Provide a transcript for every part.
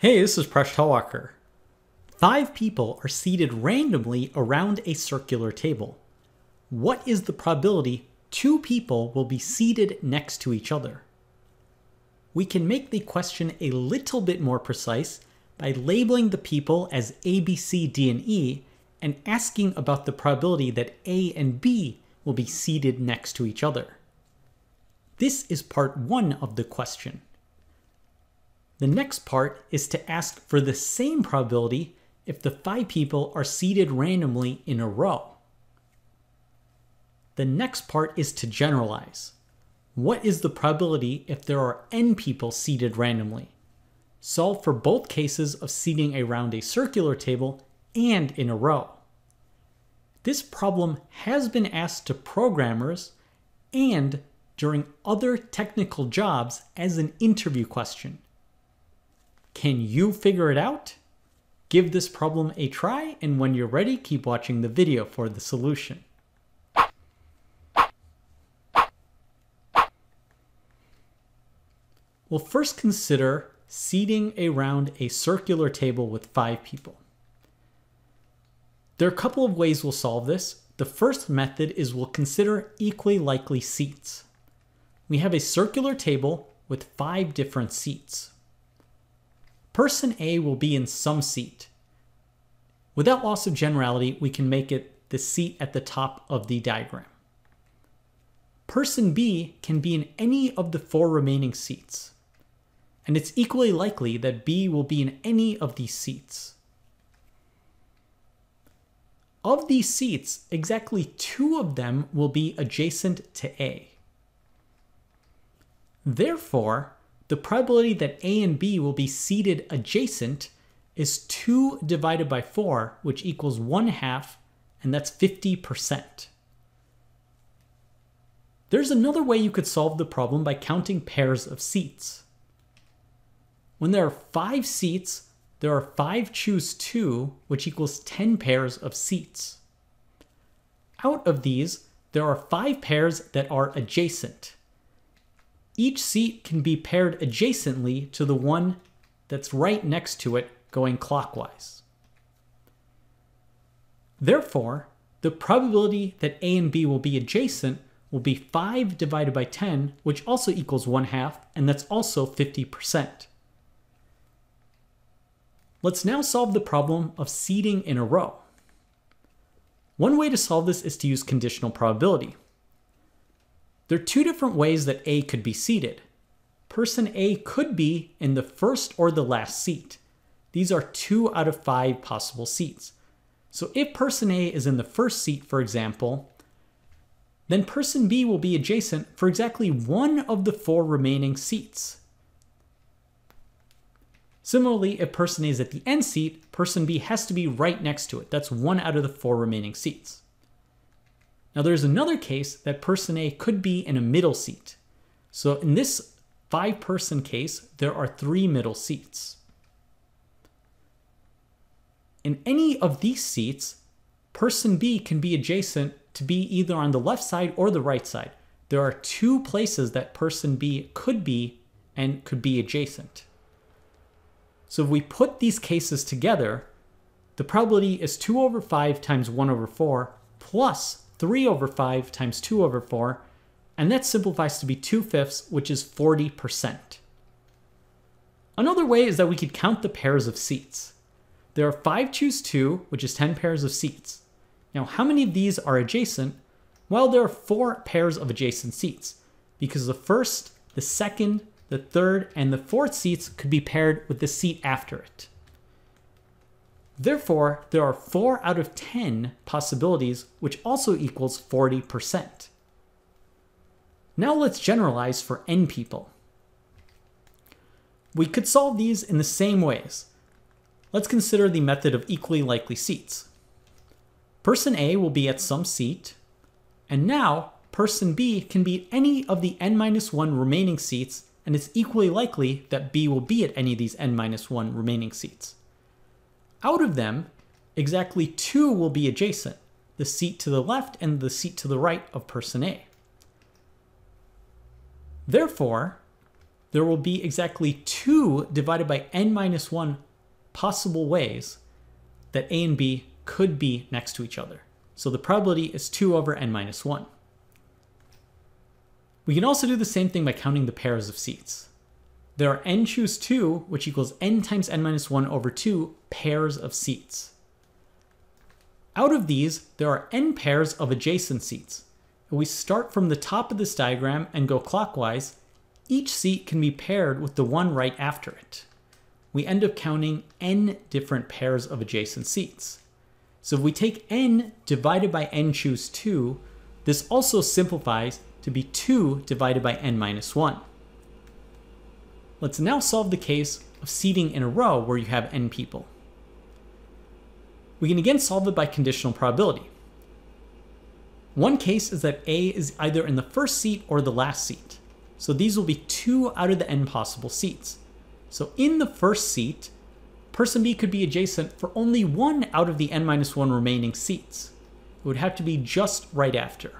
Hey, this is Presh Talwalkar. Five people are seated randomly around a circular table. What is the probability two people will be seated next to each other? We can make the question a little bit more precise by labeling the people as A, B, C, D, and E and asking about the probability that A and B will be seated next to each other. This is part one of the question. The next part is to ask for the same probability if the five people are seated randomly in a row. The next part is to generalize. What is the probability if there are n people seated randomly? Solve for both cases of seating around a circular table and in a row. This problem has been asked to programmers and during other technical jobs as an interview question. Can you figure it out? Give this problem a try, and when you're ready, keep watching the video for the solution. We'll first consider seating around a circular table with five people. There are a couple of ways we'll solve this. The first method is we'll consider equally likely seats. We have a circular table with five different seats. Person A will be in some seat. Without loss of generality, we can make it the seat at the top of the diagram. Person B can be in any of the four remaining seats. And it's equally likely that B will be in any of these seats. Of these seats, exactly two of them will be adjacent to A. Therefore, the probability that A and B will be seated adjacent is 2 divided by 4, which equals 1 half, and that's 50%. There's another way you could solve the problem by counting pairs of seats. When there are 5 seats, there are 5 choose 2, which equals 10 pairs of seats. Out of these, there are 5 pairs that are adjacent. Each seat can be paired adjacently to the one that's right next to it going clockwise. Therefore, the probability that A and B will be adjacent will be 5 divided by 10, which also equals 1 half, and that's also 50%. Let's now solve the problem of seating in a row. One way to solve this is to use conditional probability. There are two different ways that A could be seated. Person A could be in the first or the last seat. These are two out of five possible seats. So if person A is in the first seat, for example, then person B will be adjacent for exactly one of the four remaining seats. Similarly, if person A is at the end seat, person B has to be right next to it. That's one out of the four remaining seats. Now there's another case that person A could be in a middle seat. So in this five person case, there are three middle seats. In any of these seats, person B can be adjacent to be either on the left side or the right side. There are two places that person B could be and could be adjacent. So if we put these cases together, the probability is 2 over 5 times 1 over 4 plus 3 over 5 times 2 over 4, and that simplifies to be 2 fifths, which is 40%. Another way is that we could count the pairs of seats. There are 5 choose 2, which is 10 pairs of seats. Now, how many of these are adjacent? Well, there are 4 pairs of adjacent seats, because the first, the second, the third, and the fourth seats could be paired with the seat after it. Therefore, there are 4 out of 10 possibilities, which also equals 40%. Now let's generalize for n people. We could solve these in the same ways. Let's consider the method of equally likely seats. Person A will be at some seat, and now person B can be at any of the n-1 remaining seats, and it's equally likely that B will be at any of these n-1 remaining seats. Out of them, exactly two will be adjacent, the seat to the left and the seat to the right of person A. Therefore, there will be exactly 2 divided by n minus 1 possible ways that a and b could be next to each other. So the probability is 2 over n minus 1. We can also do the same thing by counting the pairs of seats. There are n choose 2, which equals n times n minus 1 over 2 pairs of seats. Out of these, there are n pairs of adjacent seats. If we start from the top of this diagram and go clockwise, each seat can be paired with the one right after it. We end up counting n different pairs of adjacent seats. So if we take n divided by n choose 2, this also simplifies to be 2 divided by n minus 1. Let's now solve the case of seating in a row where you have n people. We can again solve it by conditional probability. One case is that A is either in the first seat or the last seat. So these will be two out of the n possible seats. So in the first seat, person B could be adjacent for only one out of the n minus 1 remaining seats. It would have to be just right after.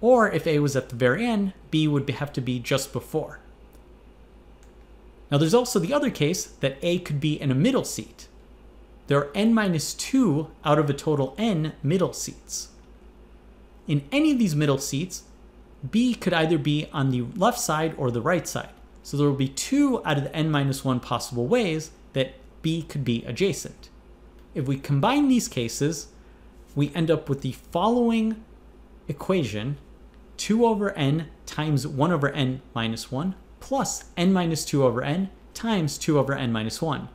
Or if A was at the very end, B would have to be just before. Now there's also the other case that A could be in a middle seat there are n minus 2 out of a total n middle seats. In any of these middle seats, B could either be on the left side or the right side. So there will be two out of the n minus 1 possible ways that B could be adjacent. If we combine these cases, we end up with the following equation 2 over n times 1 over n minus 1 plus n minus 2 over n times 2 over n minus 1.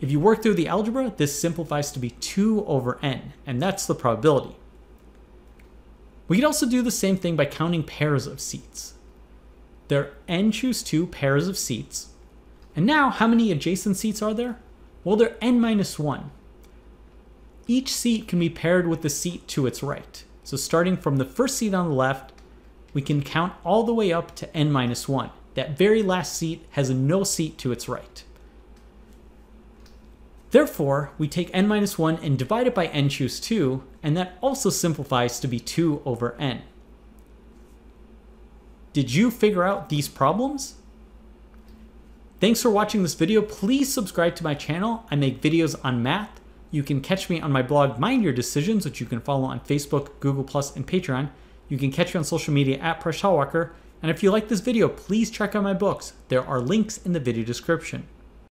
If you work through the algebra, this simplifies to be 2 over n, and that's the probability. We could also do the same thing by counting pairs of seats. There are n choose 2 pairs of seats. And now, how many adjacent seats are there? Well, there are n minus 1. Each seat can be paired with the seat to its right. So starting from the first seat on the left, we can count all the way up to n minus 1. That very last seat has a no seat to its right. Therefore, we take n minus 1 and divide it by n choose 2, and that also simplifies to be 2 over n. Did you figure out these problems? Thanks for watching this video. Please subscribe to my channel. I make videos on math. You can catch me on my blog Mind Your Decisions, which you can follow on Facebook, Google+, and Patreon. You can catch me on social media at Presh Talwalkar. And if you like this video, please check out my books. There are links in the video description.